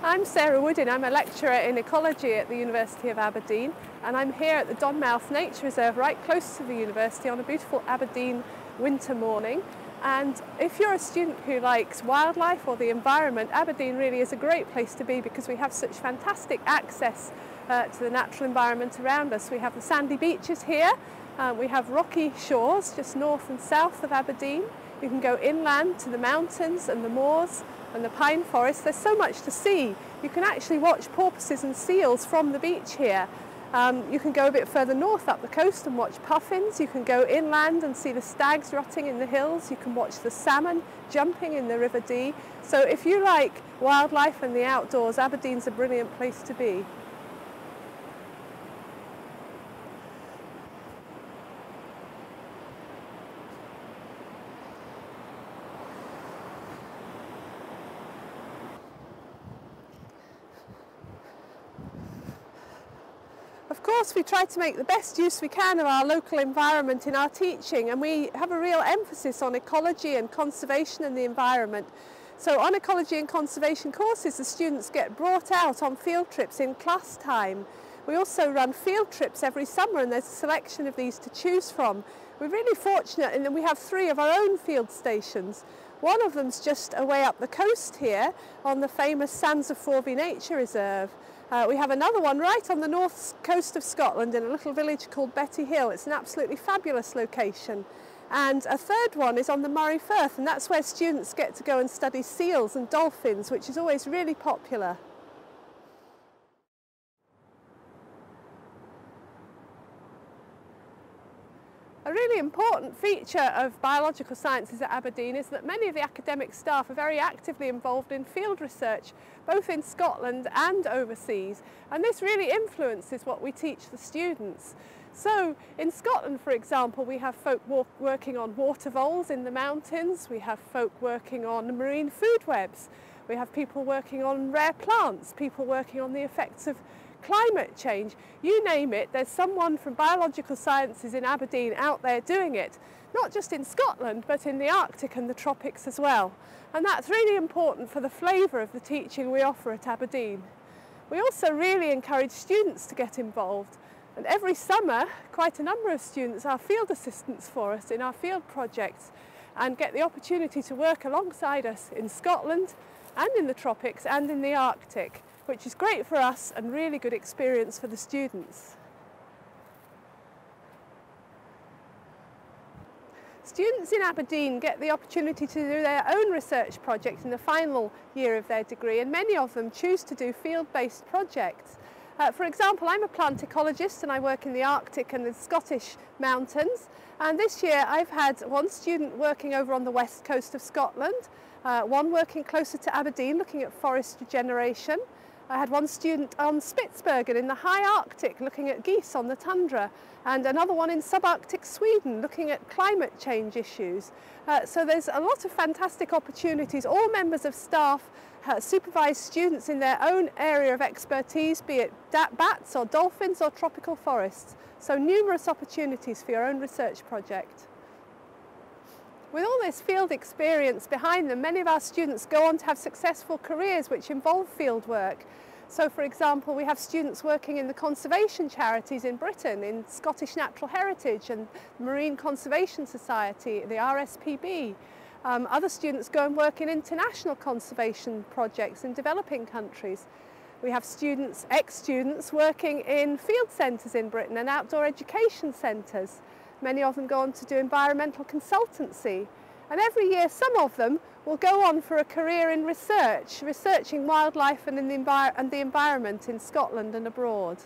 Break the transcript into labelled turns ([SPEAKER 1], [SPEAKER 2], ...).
[SPEAKER 1] I'm Sarah Woodin. I'm a lecturer in ecology at the University of Aberdeen and I'm here at the Donmouth Nature Reserve right close to the university on a beautiful Aberdeen winter morning. And if you're a student who likes wildlife or the environment, Aberdeen really is a great place to be because we have such fantastic access uh, to the natural environment around us. We have the sandy beaches here, um, we have rocky shores just north and south of Aberdeen. You can go inland to the mountains and the moors and the pine forest. There's so much to see. You can actually watch porpoises and seals from the beach here. Um, you can go a bit further north up the coast and watch puffins. You can go inland and see the stags rotting in the hills. You can watch the salmon jumping in the River Dee. So if you like wildlife and the outdoors, Aberdeen's a brilliant place to be. Course, we try to make the best use we can of our local environment in our teaching and we have a real emphasis on ecology and conservation and the environment. So on ecology and conservation courses, the students get brought out on field trips in class time. We also run field trips every summer and there's a selection of these to choose from. We're really fortunate in that we have three of our own field stations. One of them's just away up the coast here on the famous Sands of Forvie Nature Reserve. Uh, we have another one right on the north coast of Scotland in a little village called Bettyhill. It's an absolutely fabulous location. And a third one is on the Moray Firth and that's where students get to go and study seals and dolphins, which is always really popular. A really important feature of biological sciences at Aberdeen is that many of the academic staff are very actively involved in field research, both in Scotland and overseas, and this really influences what we teach the students. So in Scotland, for example, we have folk working on water voles in the mountains, we have folk working on marine food webs, we have people working on rare plants, people working on the effects of climate change, you name it, there's someone from biological sciences in Aberdeen out there doing it, not just in Scotland, but in the Arctic and the tropics as well. And that's really important for the flavour of the teaching we offer at Aberdeen. We also really encourage students to get involved. And every summer, quite a number of students are field assistants for us in our field projects and get the opportunity to work alongside us in Scotland and in the tropics and in the Arctic which is great for us and really good experience for the students. Students in Aberdeen get the opportunity to do their own research project in the final year of their degree and many of them choose to do field-based projects. Uh, for example, I'm a plant ecologist and I work in the Arctic and the Scottish mountains and this year I've had one student working over on the west coast of Scotland, uh, one working closer to Aberdeen looking at forest regeneration I had one student on Spitsbergen in the high Arctic looking at geese on the tundra and another one in subarctic Sweden looking at climate change issues. Uh, so there's a lot of fantastic opportunities. All members of staff uh, supervise students in their own area of expertise, be it bats or dolphins or tropical forests. So numerous opportunities for your own research project. With all this field experience behind them, many of our students go on to have successful careers which involve field work. So for example, we have students working in the conservation charities in Britain, in Scottish Natural Heritage and Marine Conservation Society, the RSPB. Um, other students go and work in international conservation projects in developing countries. We have students, ex-students, working in field centres in Britain and outdoor education centres. Many of them go on to do environmental consultancy. And every year some of them will go on for a career in research, researching wildlife and, the, and the environment in Scotland and abroad.